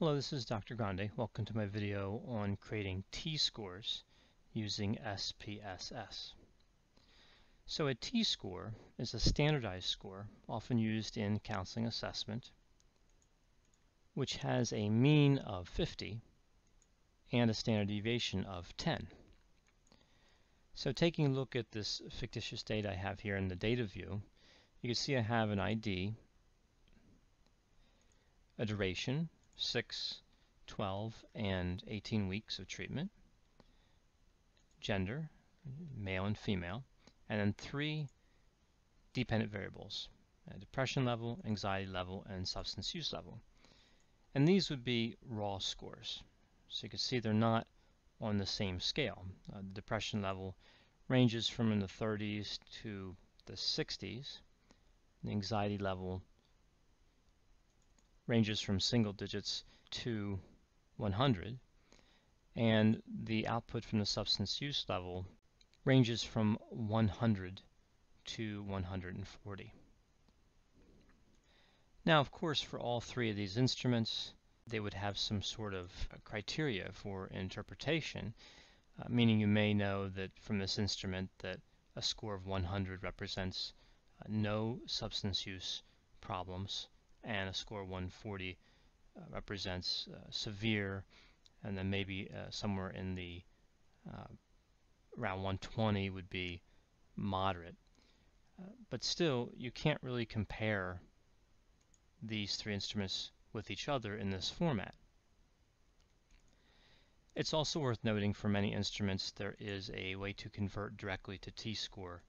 Hello, this is Dr. Grande. Welcome to my video on creating T-scores using SPSS. So a T-score is a standardized score, often used in counseling assessment, which has a mean of 50 and a standard deviation of 10. So taking a look at this fictitious data I have here in the data view, you can see I have an ID, a duration, 6, 12, and 18 weeks of treatment, gender, male and female, and then three dependent variables, uh, depression level, anxiety level, and substance use level. And these would be raw scores. So you can see they're not on the same scale. Uh, the depression level ranges from in the 30s to the 60s. The anxiety level ranges from single digits to 100 and the output from the substance use level ranges from 100 to 140. Now of course for all three of these instruments they would have some sort of criteria for interpretation uh, meaning you may know that from this instrument that a score of 100 represents uh, no substance use problems and a score 140 uh, represents uh, severe and then maybe uh, somewhere in the around 120 would be moderate. but still, you can't really compare these three instruments with each other in this format. It's also worth noting for many instruments there is a way to convert directly to t-score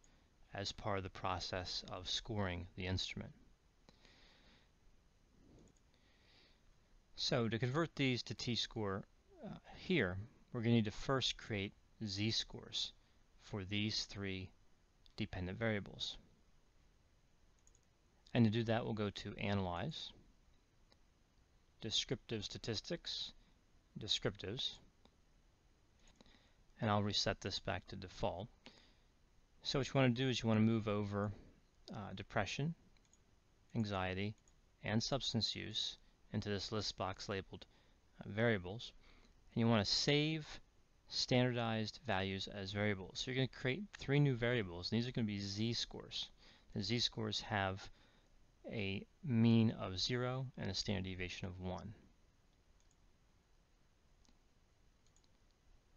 as part of the process of scoring the instrument. So to convert these to t-score uh, here, we're going to need to first create z-scores for these three dependent variables. And to do that, we'll go to Analyze, Descriptive Statistics, Descriptives, and I'll reset this back to default. So what you want to do is you want to move over uh, depression, anxiety, and substance use into this list box labeled uh, variables. And you want to save standardized values as variables. So you're going to create three new variables. These are going to be z-scores. The z-scores have a mean of 0 and a standard deviation of 1.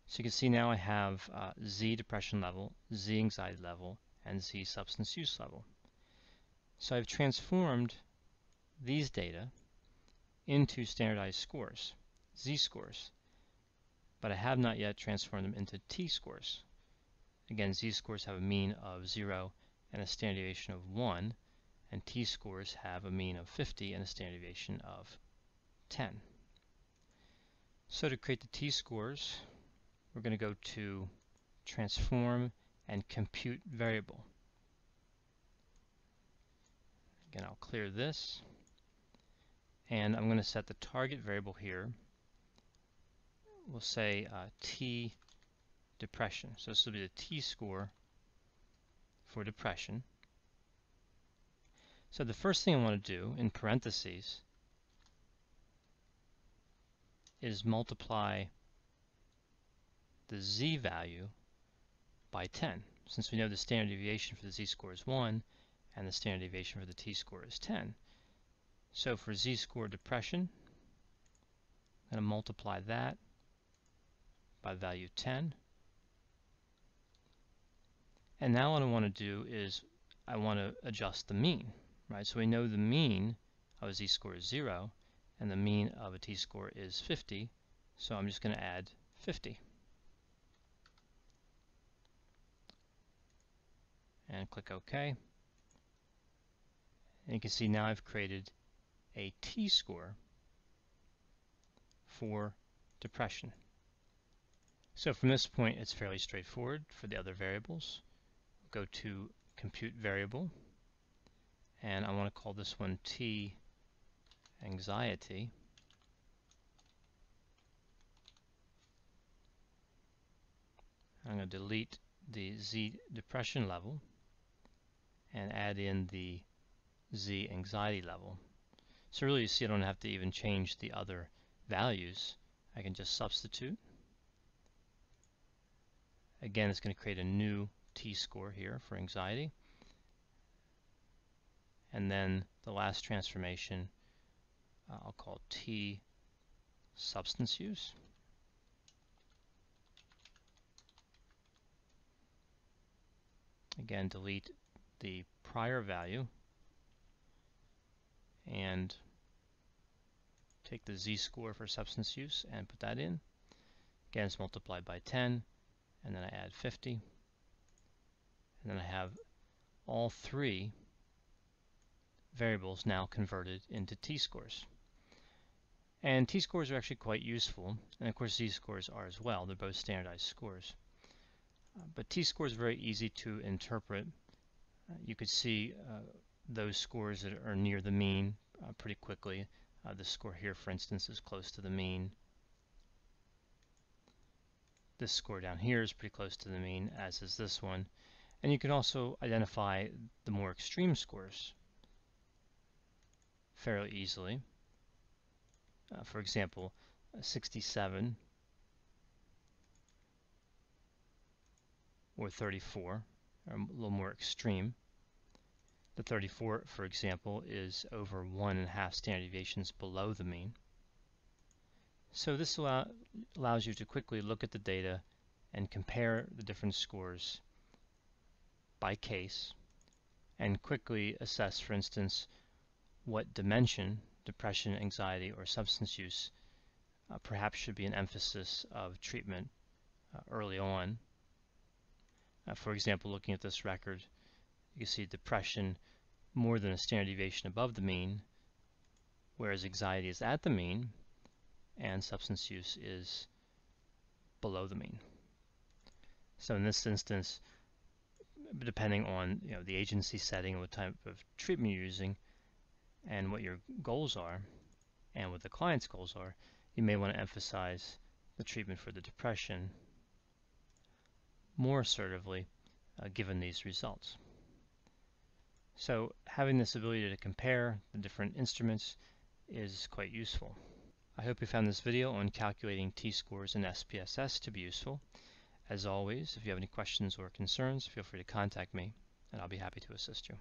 So you can see now I have uh, Z depression level, Z anxiety level, and Z substance use level. So I've transformed these data into standardized scores, z-scores, but I have not yet transformed them into t-scores. Again, z-scores have a mean of 0 and a standard deviation of 1, and t-scores have a mean of 50 and a standard deviation of 10. So to create the t-scores, we're going to go to transform and compute variable. Again, I'll clear this and I'm going to set the target variable here. We'll say uh, T depression. So this will be the T-score for depression. So the first thing I want to do in parentheses is multiply the z value by 10. Since we know the standard deviation for the z-score is 1 and the standard deviation for the t-score is 10. So for z-score depression, I'm going to multiply that by value 10. And now what I want to do is I want to adjust the mean, right? So we know the mean of a z-score is 0 and the mean of a t-score is 50. So I'm just going to add 50. And click OK. And you can see now I've created a t-score for depression. So from this point, it's fairly straightforward for the other variables. Go to compute variable, and I want to call this one T anxiety. I'm going to delete the Z depression level and add in the Z anxiety level. So really you see I don't have to even change the other values, I can just substitute. Again, it's going to create a new t-score here for anxiety. And then the last transformation, uh, I'll call T substance use. Again, delete the prior value and take the z-score for substance use and put that in. Again, it's multiplied by 10, and then I add 50. And then I have all three variables now converted into t-scores. And t-scores are actually quite useful, and of course z-scores are as well. They're both standardized scores. Uh, but t-scores are very easy to interpret. Uh, you could see uh, those scores that are near the mean uh, pretty quickly. Uh, this score here, for instance, is close to the mean. This score down here is pretty close to the mean, as is this one. And you can also identify the more extreme scores fairly easily. Uh, for example, 67 or 34 are a little more extreme. The 34, for example, is over one and a half standard deviations below the mean. So this allow, allows you to quickly look at the data and compare the different scores by case and quickly assess, for instance, what dimension, depression, anxiety, or substance use, uh, perhaps should be an emphasis of treatment uh, early on. Uh, for example, looking at this record, you can see depression more than a standard deviation above the mean, whereas anxiety is at the mean and substance use is below the mean. So in this instance, depending on you know the agency setting and what type of treatment you're using and what your goals are and what the client's goals are, you may want to emphasize the treatment for the depression more assertively uh, given these results. So having this ability to compare the different instruments is quite useful. I hope you found this video on calculating t-scores in SPSS to be useful. As always, if you have any questions or concerns, feel free to contact me, and I'll be happy to assist you.